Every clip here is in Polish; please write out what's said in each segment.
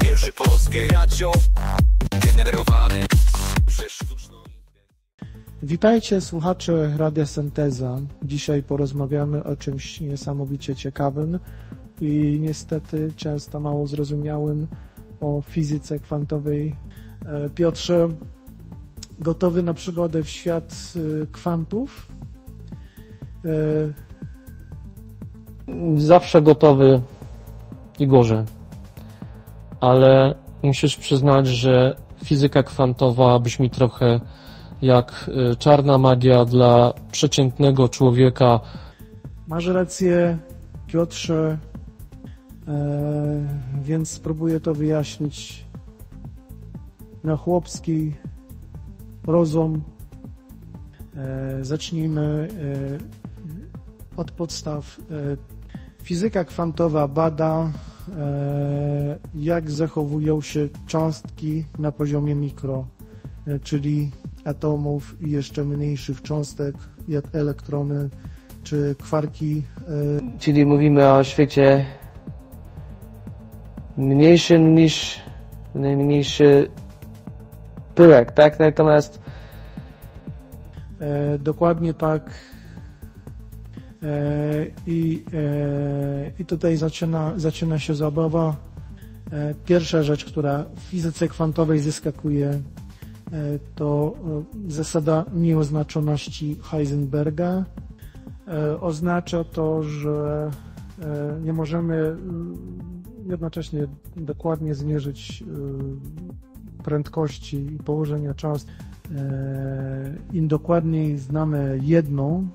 Pierwszy polskie radio przez sztuczną Witajcie słuchacze Radia Synteza. Dzisiaj porozmawiamy o czymś niesamowicie ciekawym i niestety często mało zrozumiałym o fizyce kwantowej. E, Piotrze, gotowy na przygodę w świat e, kwantów? Zawsze gotowy, Igorze. Ale musisz przyznać, że fizyka kwantowa brzmi trochę jak y, czarna magia dla przeciętnego człowieka. Masz rację, Piotrze, e, więc spróbuję to wyjaśnić na chłopski rozum. E, zacznijmy e, od podstaw. Fizyka kwantowa bada, e, jak zachowują się cząstki na poziomie mikro, e, czyli atomów i jeszcze mniejszych cząstek, jak elektrony czy kwarki. e, Czyli mówimy o świecie mniejszym niż najmniejszy pyłek, tak? Natomiast dokładnie tak. E, i, e, I tutaj zaczyna, zaczyna się zabawa. E, pierwsza rzecz, która w fizyce kwantowej zyskakuje, to zasada nieoznaczoności Heisenberga. Oznacza to, że nie możemy mm, jednocześnie dokładnie zmierzyć prędkości i położenia cząstek. Im dokładniej znamy jedną,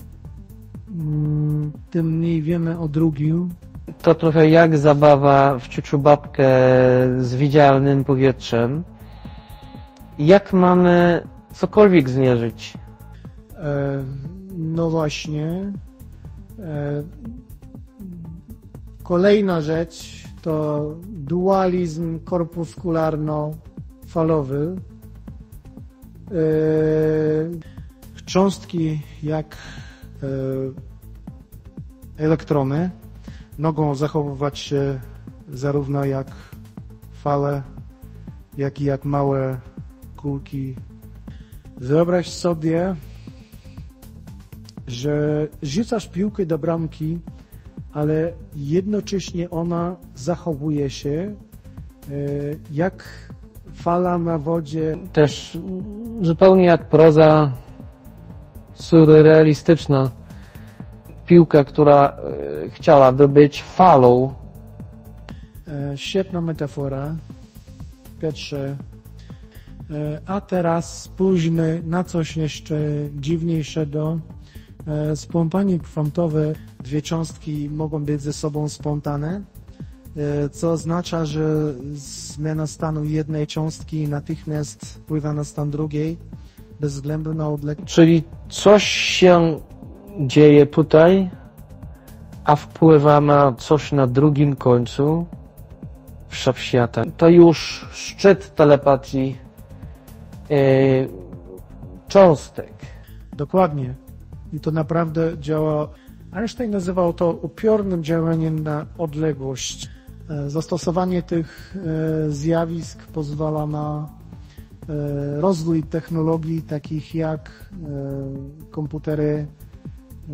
tym mniej wiemy o drugim. to trochę jak zabawa w ciuciu babkę z widzialnym powietrzem. Jak mamy cokolwiek zmierzyć? E, No właśnie. E, Kolejna rzecz to dualizm korpuskularno-falowy. E, Cząstki jak elektrony mogą zachowywać się zarówno jak fale, jak i jak małe kulki Wyobraź sobie, że rzucasz piłkę do bramki, ale jednocześnie ona zachowuje się e, jak fala na wodzie. Też zupełnie jak proza surrealistyczna. Piłka, która e, chciałaby być falą. E, Świetna metafora, Piotrze. E, A teraz spójrzmy na coś jeszcze dziwniejszego. Spontanie kwantowe, dwie cząstki mogą być ze sobą spontane, co oznacza, że zmiana stanu jednej cząstki natychmiast wpływa na stan drugiej, bez względu na odległość. Czyli coś się dzieje tutaj, a wpływa na coś na drugim końcu wszechświata. To już szczyt telepatii e, cząstek. Dokładnie. I to naprawdę działa. Einstein nazywał to upiornym działaniem na odległość. E, Zastosowanie tych e, zjawisk pozwala na rozwój technologii takich jak e, komputery e,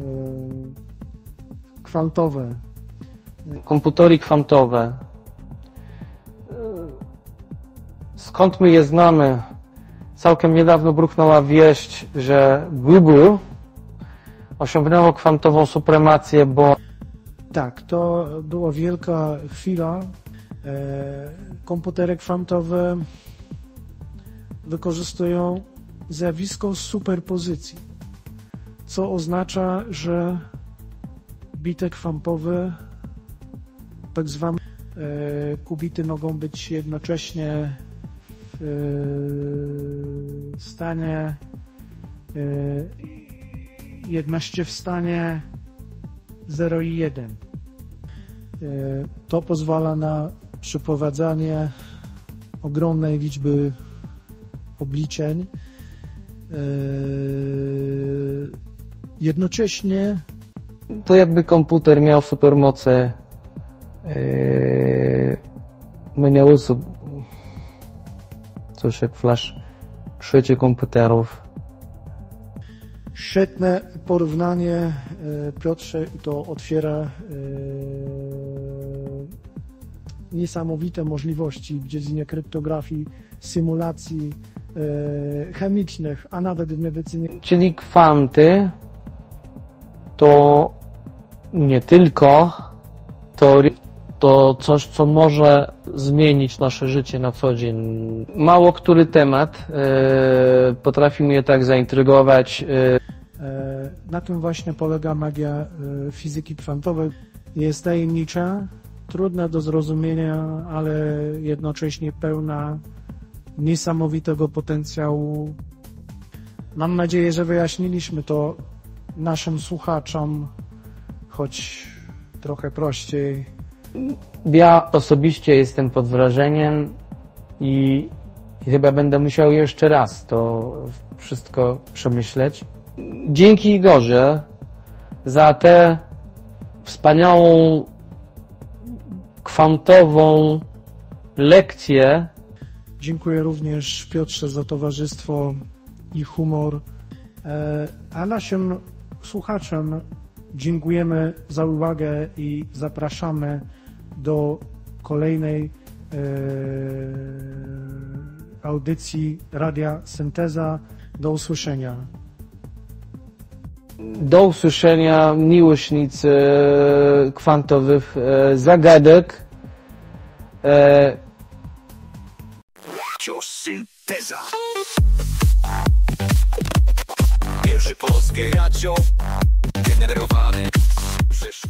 kwantowe. komputery kwantowe. Skąd my je znamy? Całkiem niedawno bruchnęła wieść, że Google osiągnęło kwantową supremację, bo Tak, to była wielka chwila. E, Komputery kwantowe wykorzystują zjawisko superpozycji, co oznacza, że bity kwantowe, tak zwane e, kubity mogą być jednocześnie w e, stanie e, jednoście w stanie 0 i 1. E, To pozwala na przeprowadzanie ogromnej liczby obliczeń. E, Jednocześnie To jakby komputer miał supermoce yy, miało sub... Cóż, jak flash szycie komputerów. Świetne porównanie, e, Piotrze, to otwiera e, niesamowite możliwości w dziedzinie kryptografii, symulacji chemicznych, a nawet w medycynie. Czyli kwanty to nie tylko teoria, to coś, co może zmienić nasze życie na co dzień. Mało który temat e, potrafi mnie tak zaintrygować. E, E, Na tym właśnie polega magia e, fizyki kwantowej. Jest tajemnicza, trudna do zrozumienia, ale jednocześnie pełna niesamowitego potencjału. Mam nadzieję, że wyjaśniliśmy to naszym słuchaczom, choć trochę prościej. Ja osobiście jestem pod wrażeniem i, i chyba będę musiał jeszcze raz to wszystko przemyśleć. Dzięki Igorze za tę wspaniałą kwantową lekcję. Dziękuję również Piotrze za towarzystwo i humor. E, A naszym słuchaczom dziękujemy za uwagę i zapraszamy do kolejnej e, audycji Radia Synteza. Do usłyszenia. Do usłyszenia miłośnic kwantowych e, zagadek. E, Radio Synteza. Pierwsze polskie radio generowane przez.